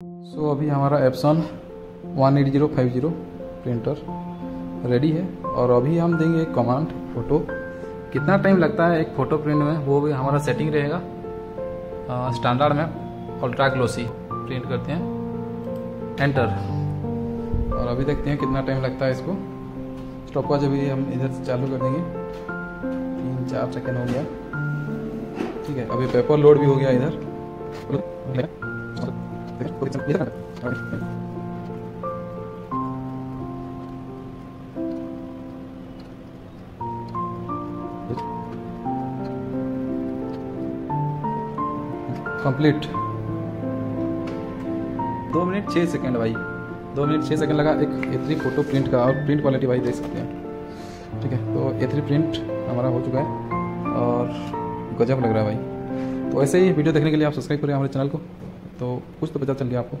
सो so, अभी हमारा Epson one eight zero five zero printer ready है और अभी हम देंगे एक कमांड फ़ोटो कितना टाइम लगता है एक फ़ोटो प्रिंट में? वो भी हमारा सेटिंग रहेगा। स्टैंडर्ड में अल्ट्रा ग्लोसी प्रिंट करते हैं। एंटर और अभी देखते हैं कितना टाइम लगता है इसको। स्टॉप वॉच अभी हम इधर से चालू कर देंगे। तीन चार सेकेंड हो गया। ठीक है अभी पेपर लोड भी हो गया इधर। कंप्लीट। दो मिनट छः सेकंड भाई। दो मिनट छः सेकंड लगा एक ए थ्री फ़ोटो प्रिंट का और प्रिंट क्वालिटी भाई देख सकते हैं। ठीक है तो ए थ्री प्रिंट हमारा हो चुका है और गजब लग रहा है भाई। तो ऐसे ही वीडियो देखने के लिए आप सब्सक्राइब करें हमारे चैनल को। तो कुछ तो पता चल गया आपको।